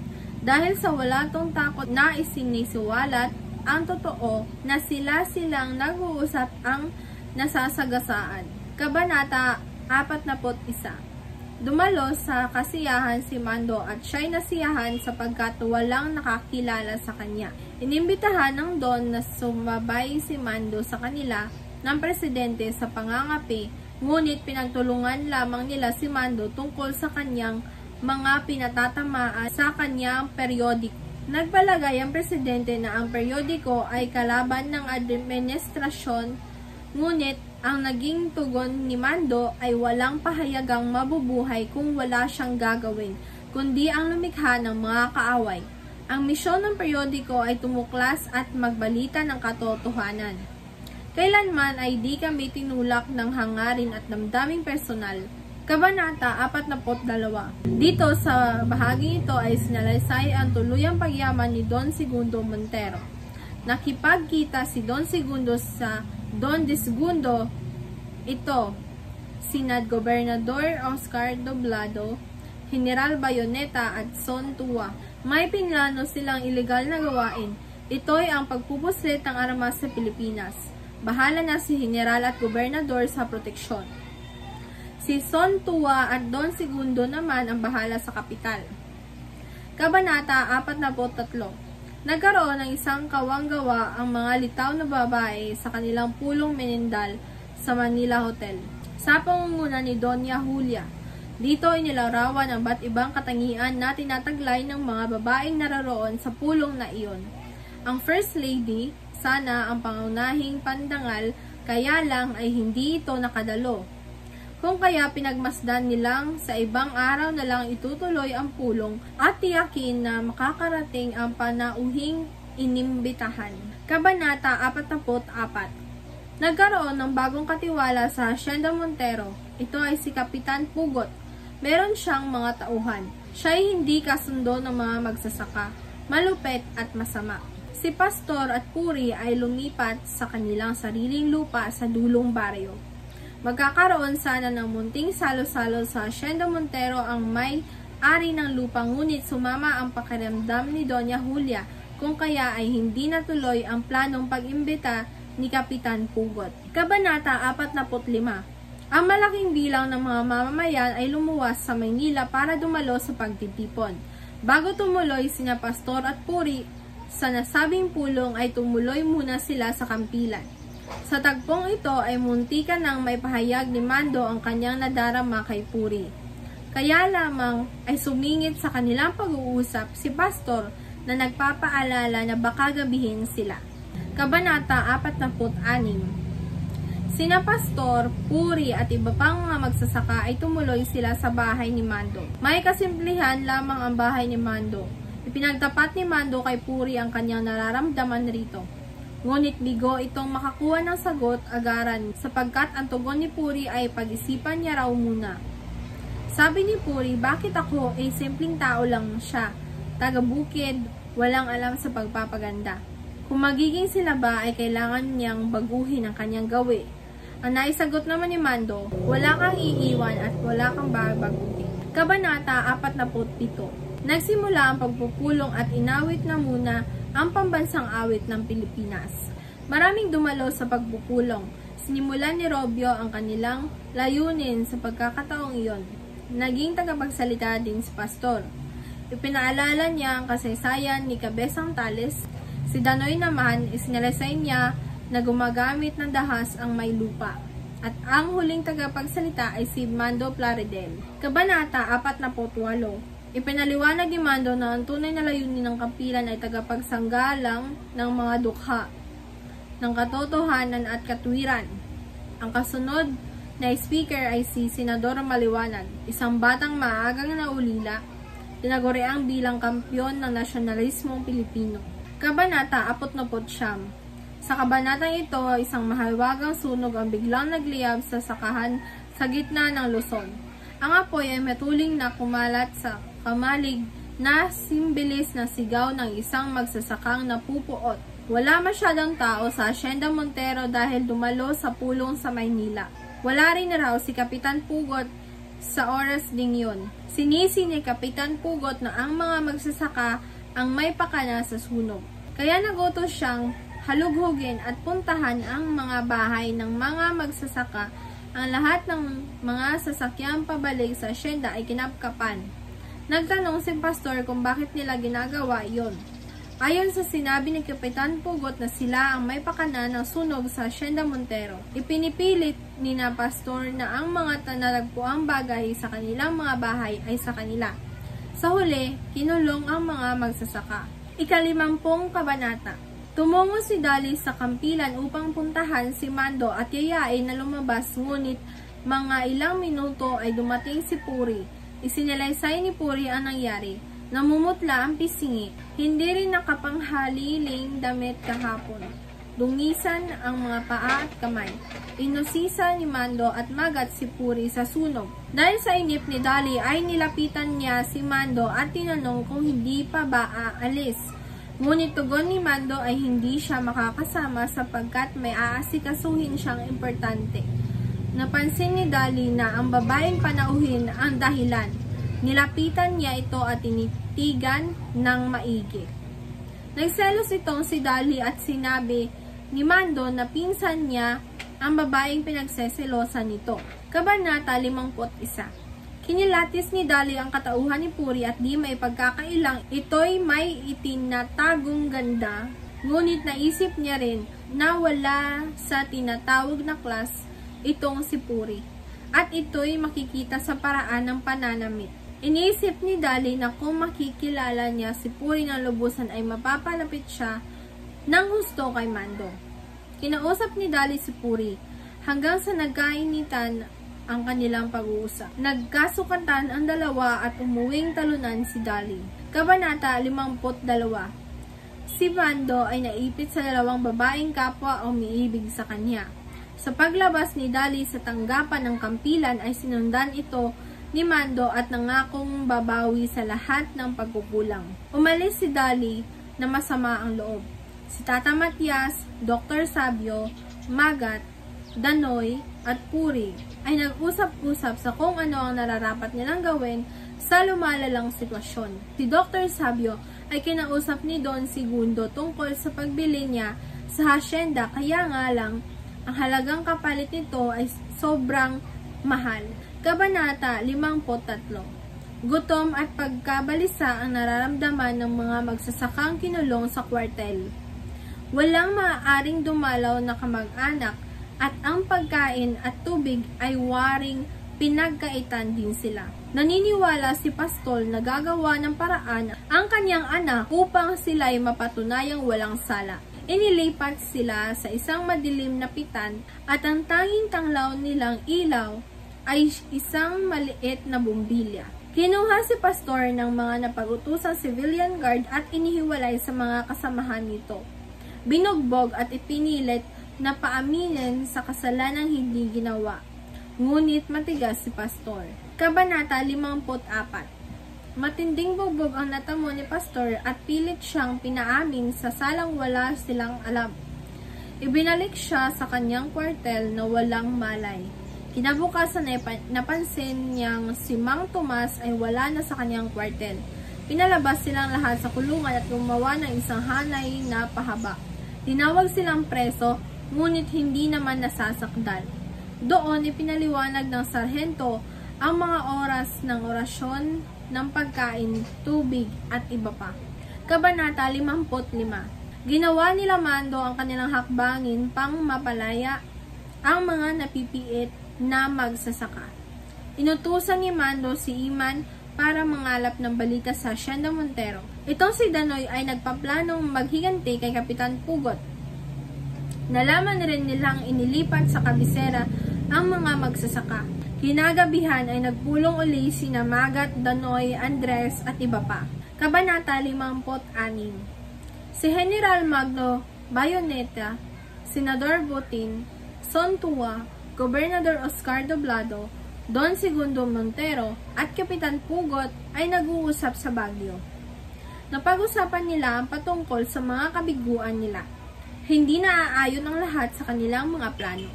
Dahil sa wala tong takot na isinisiwalat ang totoo na sila silang nag-uusap ang nasasagasaan. Kabanata 41 Dumalo sa kasiyahan si Mando at siya'y nasiyahan sapagkat walang nakakilala sa kanya. Inimbitahan ng Don na sumabay si Mando sa kanila ng presidente sa pangangapi, ngunit pinagtulungan lamang nila si Mando tungkol sa kanyang mga pinatatamaan sa kanyang periodiko. Nagpalagay ang presidente na ang periodiko ay kalaban ng administrasyon, ngunit ang naging tugon ni Mando ay walang pahayagang mabubuhay kung wala siyang gagawin, kundi ang lumikha ng mga kaaway. Ang misyon ng periodiko ay tumuklas at magbalita ng katotohanan. Kailanman ay di kami tinulak ng hangarin at damdaming personal. Kabanata 42 Dito sa bahagi ito ay sinalaysay ang tuluyang pagyaman ni Don Segundo Montero. Nakipagkita si Don Segundo sa Don de Segundo, ito, Sinad Gobernador Oscar Doblado, General Bayoneta at Son Tua. May pinlano silang ilegal na gawain. Ito'y ang pagpupuslit ng armas sa Pilipinas. Bahala na si General at Gobernador sa proteksyon. Si Son Tua at Don Segundo naman ang bahala sa kapital. Kabanata 43 Nagkaroon ng isang kawanggawa ang mga litaw na babae sa kanilang pulong menendal sa Manila Hotel. Sa pangunguna ni Doña Julia, dito inilarawan ang ba't ibang katangian na tinataglay ng mga babaeng naroroon sa pulong na iyon. Ang First Lady, sana ang pangunahing pandangal, kaya lang ay hindi ito nakadalo. Kung kaya pinagmasdan nilang sa ibang araw na lang itutuloy ang pulong at tiyakin na makakarating ang panauhing inimbitahan. Kabanata 44 Nagkaroon ng bagong katiwala sa Hacienda Montero. Ito ay si Kapitan Pugot. Meron siyang mga tauhan. Siya ay hindi kasundo ng mga magsasaka, malupet at masama. Si Pastor at Puri ay lumipat sa kanilang sariling lupa sa dulong baryo. Magkakaroon sana ng munting salo-salo sa Hacienda Montero ang may ari ng lupa ngunit sumama ang pakiramdam ni Doña Julia kung kaya ay hindi natuloy ang planong pag-imbita ni Kapitan Pugot. Kabanata 45 Ang malaking bilang ng mga mamamayan ay lumuwas sa Maynila para dumalo sa pagtitipon. Bago tumuloy sina Pastor at Puri sa nasabing pulong ay tumuloy muna sila sa kampilan. Sa tagpong ito ay muntika nang may pahayag ni Mando ang kanyang nadarama kay Puri. Kaya lamang ay sumingit sa kanilang pag-uusap si Pastor na nagpapaalala na baka gabihin sila. Kabanata 46 Sina Pastor, Puri at iba pang mga magsasaka ay tumuloy sila sa bahay ni Mando. May kasimplihan lamang ang bahay ni Mando. Ipinagtapat ni Mando kay Puri ang kanyang nararamdaman rito. Ngunit bigo itong makakuha ng sagot agaran sapagkat ang tugon ni Puri ay pag-isipan niya raw muna. Sabi ni Puri, bakit ako ay simpleng tao lang siya, taga-bukid, walang alam sa pagpapaganda. Kung magiging sila ba ay kailangan niyang baguhin ang kanyang gawi. Ang naisagot naman ni Mando, wala kang iiwan at wala kang babaguhin. Kabanata 47 Nagsimula ang pagpupulong at inawit na muna ang pambansang awit ng Pilipinas. Maraming dumalo sa pagpupulong. Sinimulan ni Robio ang kanilang layunin sa pagkakataong iyon. Naging tagapagsalita din si Pastor. Ipinaalala niya ang kasaysayan ni Cabezang Tales. Si Danoy naman, isinalisay niya na gumagamit ng dahas ang may lupa. At ang huling tagapagsalita ay si Mando Plaridel. Kabanata 48 Ipinaliwanag ni Mando na ang tunay na layunin ng kampilan ay tagapagsanggalang ng mga dukha, ng katotohanan at katwiran. Ang kasunod na speaker ay si Senador Maliwanag, isang batang maagang naulila, tinaguriang bilang kampyon ng nasyonalismong Pilipino. Kabanata 49 sa kabanatang ito, isang mahiwagang sunog ang biglang nagliyab sa sakahan sa gitna ng Luzon. Ang apoy ay matuling na kumalat sa kamalig na simbilis ng sigaw ng isang magsasakang napupuot. Wala masyadong tao sa Hacienda Montero dahil dumalo sa pulong sa Maynila. Wala rin raw si Kapitan Pugot sa oras ding yun. Sinisi ni Kapitan Pugot na ang mga magsasaka ang may pakana sa sunog. Kaya nagutos siyang halughugin at puntahan ang mga bahay ng mga magsasaka. Ang lahat ng mga sasakyang pabalik sa asyenda ay kinapkapan. Nagtanong si pastor kung bakit nila ginagawa yon. Ayon sa sinabi ni Kapitan Pugot na sila ang may pakana ng sunog sa Hacienda Montero, ipinipilit ni na pastor na ang mga tanalagpuang bagay sa kanilang mga bahay ay sa kanila. Sa huli, kinulong ang mga magsasaka. Ikalimampung kabanata Tumungo si Dali sa kampilan upang puntahan si Mando at yayain na lumabas ngunit mga ilang minuto ay dumating si Puri. Isinalaysay ni Puri ang nangyari. Namumutla ang pisingi. Hindi rin nakapanghaliling damit kahapon. Dungisan ang mga paa at kamay. Inusisa ni Mando at magat si Puri sa sunog. Dahil sa inip ni Dali ay nilapitan niya si Mando at tinanong kung hindi pa ba aalis. Ngunit tugon ni Mando ay hindi siya makakasama sapagkat may aasikasuhin siyang importante. Napansin ni Dali na ang babaeng panauhin ang dahilan. Nilapitan niya ito at tinitigan ng maigi. Nagselos itong si Dali at sinabi ni Mando na pinsan niya ang babaeng pinagseselosan nito. Kabanata 51 Kinilatis ni Dali ang katauhan ni Puri at di may pagkakailang ito'y may itinatagong ganda, ngunit naisip niya rin na wala sa tinatawag na class itong si Puri. At ito'y makikita sa paraan ng pananamit. Iniisip ni Dali na kung makikilala niya si Puri ng lubusan ay mapapalapit siya ng husto kay Mando. Kinausap ni Dali si Puri hanggang sa nagkainitan ang kanilang pag-uusap. Nagkasukatan ang dalawa at umuwing talunan si Dali. Kabanata 52 Si Bando ay naipit sa dalawang babaeng kapwa umiibig sa kanya. Sa paglabas ni Dali sa tanggapan ng kampilan ay sinundan ito ni Mando at nangakong babawi sa lahat ng pagkukulang. Umalis si Dali na masama ang loob. Si Tata Matias, Dr. Sabio, Magat, Danoy at Puri ay nag-usap-usap sa kung ano ang nararapat nilang gawin sa lumalalang sitwasyon. Si Dr. Sabio ay kinausap ni Don Segundo tungkol sa pagbili niya sa hasyenda kaya nga lang ang halagang kapalit nito ay sobrang mahal. Kabanata 53 Gutom at pagkabalisa ang nararamdaman ng mga magsasakang kinulong sa kwartel. Walang maaaring dumalaw na kamag-anak at ang pagkain at tubig ay waring pinagkaitan din sila. Naniniwala si Pastol na gagawa ng paraan ang kanyang anak upang sila ay mapatunayang walang sala. Inilipat sila sa isang madilim na pitan at ang tanging tanglaw nilang ilaw ay isang maliit na bumbilya. Kinuha si pastor ng mga napag-utusang civilian guard at inihiwalay sa mga kasamahan nito. Binugbog at ipinilit na paaminin sa kasalanang hindi ginawa. Ngunit matigas si pastor. Kabanata 54 Matinding bugbog ang natamo ni pastor at pilit siyang pinaamin sa salang wala silang alam. Ibinalik siya sa kanyang kwartel na walang malay. Kinabukasan ay napansin niyang si Mang Tomas ay wala na sa kanyang kwartel. Pinalabas silang lahat sa kulungan at gumawa ng isang hanay na pahaba. Tinawag silang preso ngunit hindi naman nasasakdal. Doon ipinaliwanag ng sarhento ang mga oras ng orasyon, ng pagkain, tubig at iba pa. Kabanata 55 Ginawa nila Mando ang kanilang hakbangin pang mapalaya ang mga napipiit na magsasaka. Inutusan ni Mando si Iman para mangalap ng balita sa Hacienda Montero. Itong si Danoy ay nagpaplanong maghiganti kay Kapitan Pugot. Nalaman rin nilang inilipat sa kabisera ang mga magsasaka. Kinagabihan ay nagpulong uli sina Magat, Danoy, Andres at iba pa. Kabanata 56 Si General Magno Bayoneta, Senador Botin, Son Tua, Gobernador Oscar Doblado, Don Segundo Montero at Kapitan Pugot ay nag-uusap sa Baguio. Napag-usapan nila ang patungkol sa mga kabiguan nila. Hindi naaayon ang lahat sa kanilang mga plano.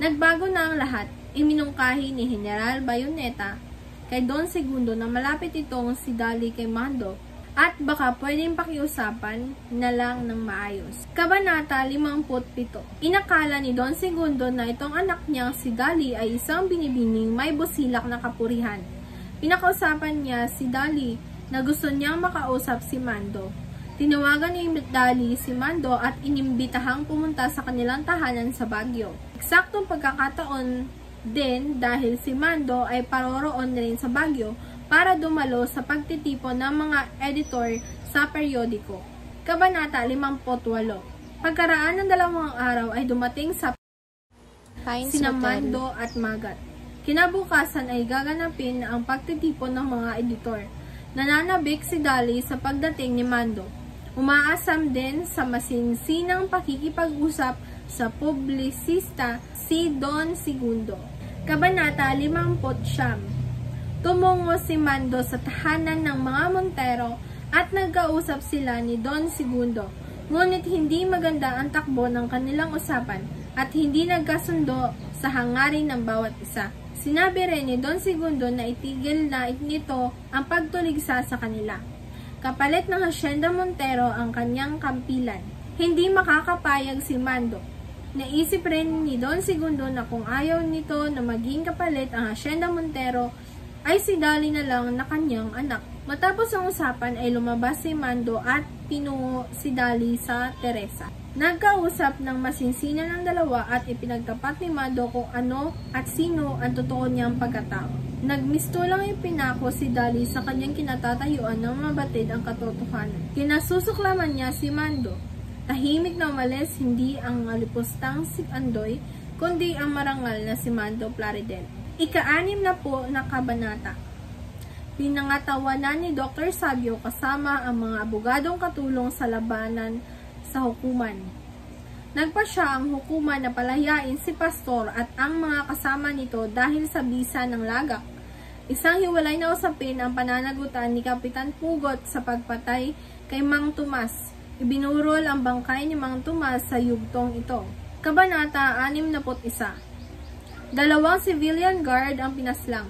Nagbago na ang lahat, iminungkahi ni General Bayoneta kay Don Segundo na malapit itong si Dali kay Mando at baka pwedeng pakiusapan na lang ng maayos. Kabanata 57 Inakala ni Don Segundo na itong anak niyang si Dali ay isang binibining may busilak na kapurihan. Pinakausapan niya si Dali na gusto niyang makausap si Mando. Tinawagan ni Dali si Mando at inimbitahang pumunta sa kanilang tahanan sa Baguio. Eksaktong pagkakataon din dahil si Mando ay paroroon rin sa Baguio para dumalo sa pagtitipon ng mga editor sa periodiko. Kabanata 58 Pagkaraan ng dalawang araw ay dumating sa Heinz sina Hotel. Mando at Magat. Kinabukasan ay gaganapin ang pagtitipon ng mga editor. Nananabik si Dali sa pagdating ni Mando. Umaasam din sa masinsinang pakikipag-usap sa publisista si Don Segundo. Kabanata 50 Tumungo si Mando sa tahanan ng mga Montero at nagkausap sila ni Don Segundo. Ngunit hindi maganda ang takbo ng kanilang usapan at hindi nagkasundo sa hangarin ng bawat isa. Sinabi rin ni Don Segundo na itigil na nito ang pagtuligsa sa kanila. Kapalit ng Hacienda Montero ang kanyang kampilan. Hindi makakapayag si Mando. Naisip rin ni Don Segundo na kung ayaw nito na maging kapalit ang Hacienda Montero, ay si Dali na lang na kanyang anak. Matapos ang usapan ay lumabas si Mando at pinungo si Dali sa Teresa. Nagkausap ng masinsina ng dalawa at ipinagtapat ni Mando kung ano at sino ang totoo niyang pagkatao. Nagmistulang ipinako si Dali sa kanyang kinatatayuan ng mabatid ang katotohanan. Kinasusuklaman niya si Mando. Tahimik na umalis hindi ang alipustang si Andoy, kundi ang marangal na si Mando Plaridel. Ika-anim na po na kabanata. Pinangatawanan ni Dr. Sabio kasama ang mga abogadong katulong sa labanan sa hukuman. Nagpa siya ang hukuman na palayain si pastor at ang mga kasama nito dahil sa bisa ng lagak. Isang hiwalay na usapin ang pananagutan ni Kapitan Pugot sa pagpatay kay Mang Tomas. Ibinurol ang bangkay ni Mang Tomas sa yugtong ito. Kabanata 61 Dalawang civilian guard ang pinaslang.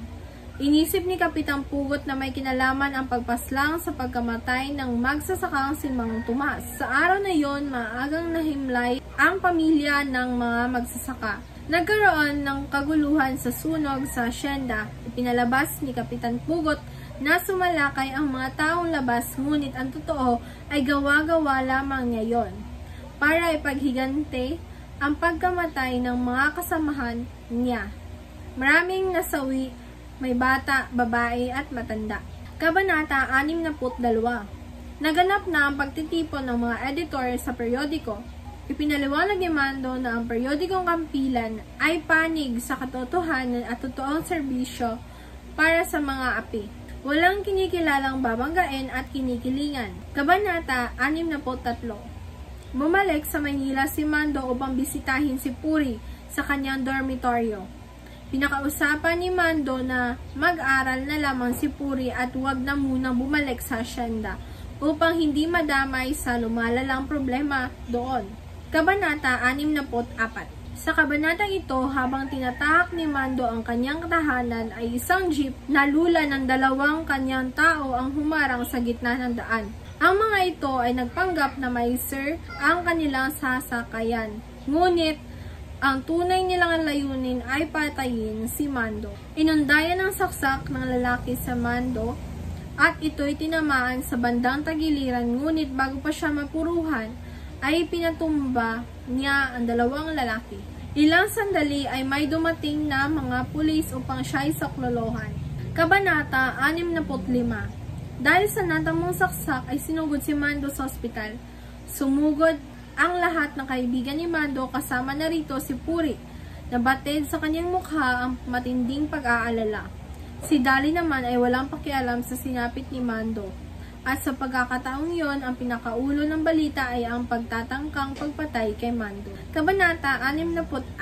Inisip ni Kapitan Pugot na may kinalaman ang pagpaslang sa pagkamatay ng magsasakang si Mang Tomas. Sa araw na yon, maagang nahimlay ang pamilya ng mga magsasaka. Nagkaroon ng kaguluhan sa sunog sa asyenda. Ipinalabas ni Kapitan Pugot na sumalakay ang mga taong labas ngunit ang totoo ay gawa-gawa lamang niya yon. Para ipaghigante ang pagkamatay ng mga kasamahan niya. Maraming nasawi, may bata, babae at matanda. Kabanata 62 Naganap na ang pagtitipon ng mga editor sa periodiko. Ipinaliwanag ni Mando na ang periodikong kampilan ay panig sa katotohanan at totoong serbisyo para sa mga api. Walang kinikilalang babanggain at kinikilingan. Kabanata 63 Bumalik sa Maynila si Mando upang bisitahin si Puri sa kanyang dormitoryo. Pinakausapan ni Mando na mag-aral na lamang si Puri at huwag na muna bumalik sa asyenda upang hindi madamay sa lumalalang problema doon. Kabanata 64 Sa kabanatang ito, habang tinatahak ni Mando ang kanyang tahanan ay isang jeep na lula ng dalawang kanyang tao ang humarang sa gitna ng daan. Ang mga ito ay nagpanggap na may sir ang kanilang sasakayan. Ngunit, ang tunay nilang layunin ay patayin si Mando. Inundayan ng saksak ng lalaki sa Mando at ito'y tinamaan sa bandang tagiliran ngunit bago pa siya mapuruhan ay pinatumba niya ang dalawang lalaki. Ilang sandali ay may dumating na mga pulis upang siya ay saklolohan. Kabanata 65 Dahil sa natamong saksak ay sinugod si Mando sa ospital. Sumugod ang lahat ng kaibigan ni Mando kasama na rito si Puri. Nabatid sa kanyang mukha ang matinding pag-aalala. Si Dali naman ay walang pakialam sa sinapit ni Mando. At sa pagkakataong yon, ang pinakaulo ng balita ay ang pagtatangkang pagpatay kay Mando. Kabanata 66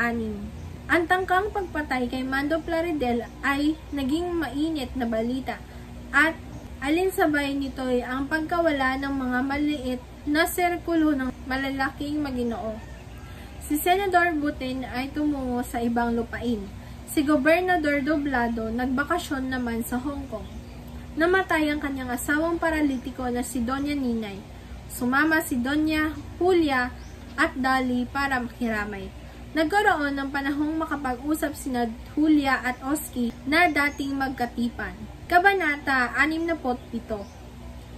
Ang tangkang pagpatay kay Mando Plaridel ay naging mainit na balita at alinsabay nito ay ang pagkawala ng mga maliit na sirkulo ng malalaking maginoo. Si Senador Butin ay tumungo sa ibang lupain. Si Gobernador Doblado nagbakasyon naman sa Hong Kong. Namatay ang kanyang asawang paralitiko na si Doña Ninay. Sumama si Doña Julia at Dali para makiramay. Nagkaroon ng panahong makapag-usap sina Julia at Oski na dating magkatipan. Kabanata 67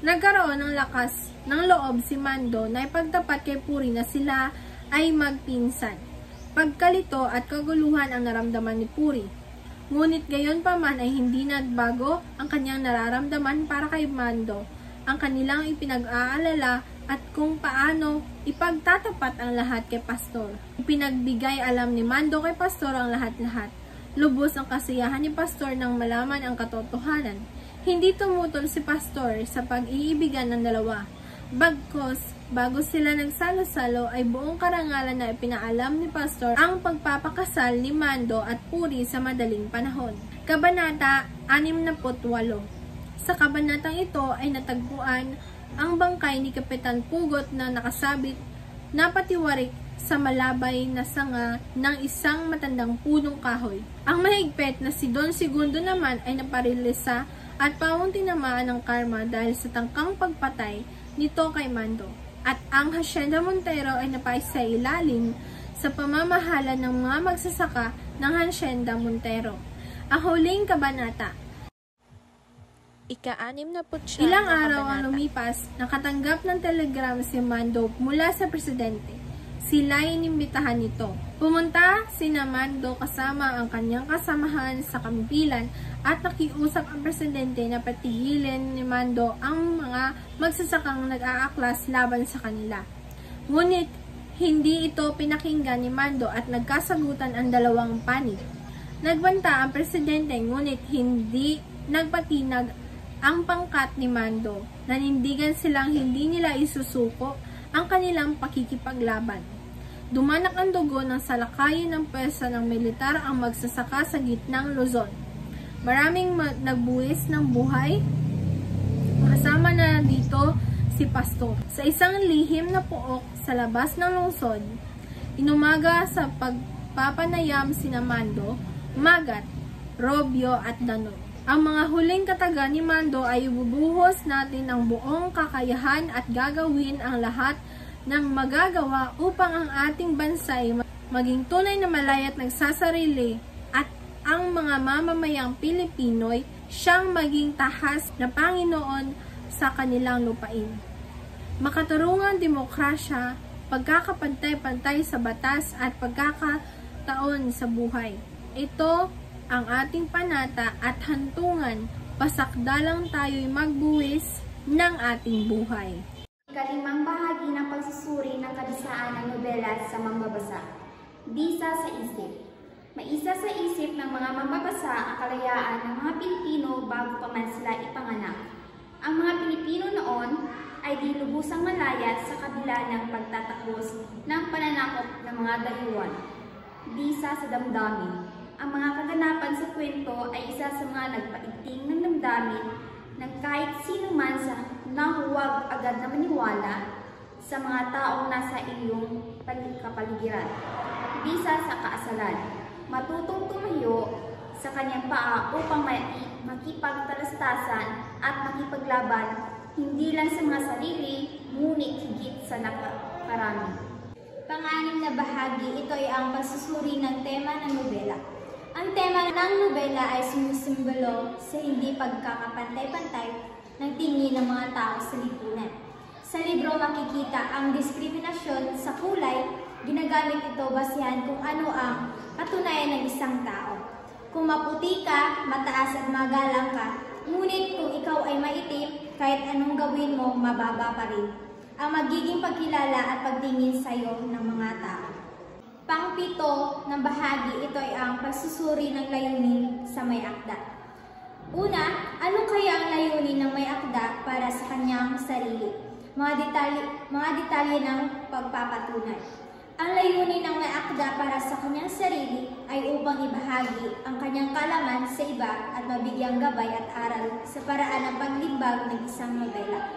Nagkaroon ng lakas ng loob si Mando na ipagtapat kay Puri na sila ay magpinsan. Pagkalito at kaguluhan ang naramdaman ni Puri. Ngunit gayon pa man ay hindi nagbago ang kanyang nararamdaman para kay Mando, ang kanilang ipinag-aalala at kung paano ipagtatapat ang lahat kay Pastor. Ipinagbigay alam ni Mando kay Pastor ang lahat-lahat. Lubos ang kasiyahan ni Pastor nang malaman ang katotohanan. Hindi tumutol si Pastor sa pag-iibigan ng dalawa. Bagkos, bago sila nagsalo-salo ay buong karangalan na ipinaalam ni Pastor ang pagpapakasal ni Mando at Puri sa madaling panahon. Kabanata 68 Sa kabanatang ito ay natagpuan ang bangkay ni Kapitan Pugot na nakasabit na patiwarik sa malabay na sanga ng isang matandang punong kahoy. Ang mahigpit na si Don Segundo naman ay naparilisa at paunti naman ng karma dahil sa tangkang pagpatay nito kay Mando. At ang Hacienda Montero ay napaisa ilalim sa pamamahala ng mga magsasaka ng Hacienda Montero. Ang huling kabanata. Ika-anim na putsa Ilang araw ang lumipas, nakatanggap ng telegram si Mando mula sa presidente. Sila inimbitahan nito. Pumunta si Mando kasama ang kanyang kasamahan sa kampilan at nakiusap ang presidente na patigilin ni Mando ang mga magsasakang nag-aaklas laban sa kanila. Ngunit hindi ito pinakinggan ni Mando at nagkasagutan ang dalawang panig. Nagbanta ang presidente ngunit hindi nagpatinag ang pangkat ni Mando. Nanindigan silang hindi nila isusuko ang kanilang pakikipaglaban. Dumanak ang dugo ng salakayin ng pwersa ng militar ang magsasaka sa gitnang Luzon. Maraming ma- nagbuwis ng buhay. Kasama na dito si Pastor. Sa isang lihim na pook sa labas ng lungsod, inumaga sa pagpapanayam sina Mando, Magat, Robio at Danon. Ang mga huling kataga ni Mando ay ibubuhos natin ang buong kakayahan at gagawin ang lahat ng magagawa upang ang ating bansa ay maging tunay na malaya at nagsasarili at ang mga mamamayang Pilipino'y siyang maging tahas na Panginoon sa kanilang lupain. Makatarungang demokrasya, pagkakapantay-pantay sa batas at pagkakataon sa buhay. Ito ang ating panata at hantungan, pasakdalang tayo'y magbuwis ng ating buhay. Ikalimang bahagi ng pagsusuri ng kadisaan ng nobela sa mambabasa. Bisa sa isip. Maisa sa isip ng mga mambabasa ang kalayaan ng mga Pilipino bago pa man sila ipanganak. Ang mga Pilipino noon ay di lubusang malaya sa kabila ng pagtatakbos ng pananakop ng mga dayuhan. Bisa sa damdamin. Ang mga kaganapan sa kwento ay isa sa mga nagpaigting ng damdamin ng kahit sino man sa na huwag agad na maniwala sa mga taong nasa iyong pali- kapaligiran. Bisa sa kaasalan. Matutong tumayo sa kanyang paa upang makipagtalastasan at makipaglaban hindi lang sa mga sarili, ngunit higit sa napakarami. Panganim na bahagi, ito ay ang pagsusuri ng tema ng nobela. Ang tema ng nobela ay sumusimbolo sa hindi pagkakapantay-pantay ng tingin ng mga tao sa lipunan. Sa libro makikita ang diskriminasyon sa kulay, ginagamit ito basihan kung ano ang katunayan ng isang tao. Kung maputi ka, mataas at magalang ka, ngunit kung ikaw ay maitim, kahit anong gawin mo, mababa pa rin. Ang magiging pagkilala at pagtingin sa iyo ng mga tao. Pangpito ng bahagi, ito ay ang pagsusuri ng layunin sa may akda. Una, ano kaya ang layunin ng may akda para sa kanyang sarili? Mga detalye, mga detalye ng pagpapatunay. Ang layunin ng may akda para sa kanyang sarili ay upang ibahagi ang kanyang kalaman sa iba at mabigyang gabay at aral sa paraan ng paglimbag ng isang nobela.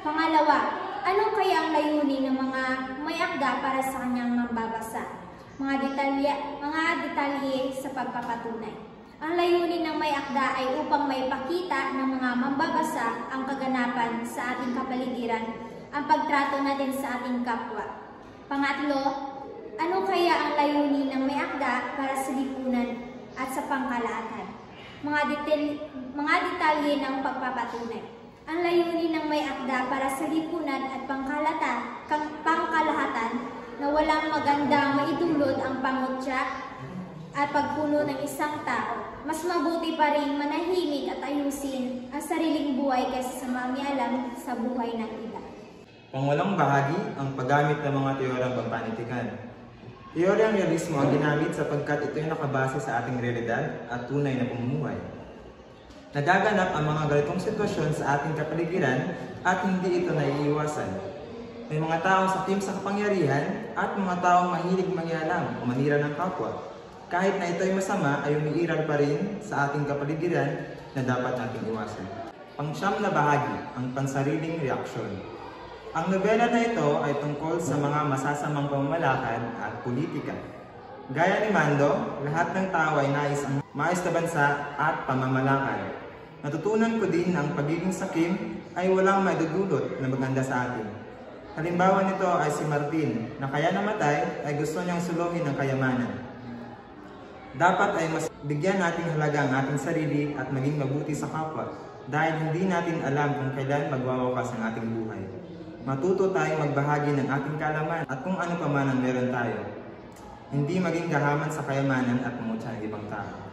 Pangalawa, ano kaya ang layunin ng mga may akda para sa kanyang mambabasa? Mga detalye, mga detalye sa pagpapatunay. Ang layunin ng may akda ay upang may pakita ng mga mambabasa ang kaganapan sa ating kapaligiran, ang pagtrato natin sa ating kapwa. Pangatlo, ano kaya ang layunin ng may akda para sa lipunan at sa pangkalahatan? Mga, detal, mga detalye ng pagpapatunay. Ang layunin ng may akda para sa lipunan at pangkalatan, kang, pangkalahatan na walang magandang maidulot ang pangutya at pagpuno ng isang tao. Mas mabuti pa rin manahimik at ayusin ang sariling buhay kaysa sa mamialam sa buhay ng iba. Pangwalang bahagi ang paggamit ng mga teoryang pampanitikan. Teoryang realismo ang ginamit sapagkat ito ay nakabase sa ating realidad at tunay na pamumuhay. Nagaganap ang mga ganitong sitwasyon sa ating kapaligiran at hindi ito naiiwasan. May mga taong sakim sa kapangyarihan at mga taong mahilig mangialam o manira ng kapwa. Kahit na ito ay masama, ay umiiral pa rin sa ating kapaligiran na dapat nating iwasan. Pangsyam na bahagi, ang pansariling reaksyon. Ang nobela na ito ay tungkol sa mga masasamang pamamalakad at politika. Gaya ni Mando, lahat ng tao ay nais ang maayos na bansa at pamamalakad. Natutunan ko din na ang pagiging sakim ay walang maidudulot na maganda sa atin. Halimbawa nito ay si Martin, na kaya namatay ay gusto niyang suluhin ang kayamanan. Dapat ay mas bigyan natin halaga ang ating sarili at maging mabuti sa kapwa dahil hindi natin alam kung kailan magwawakas ang ating buhay. Matuto tayong magbahagi ng ating kalaman at kung ano pa man ang meron tayo. Hindi maging gahaman sa kayamanan at pumutya ng ibang tao.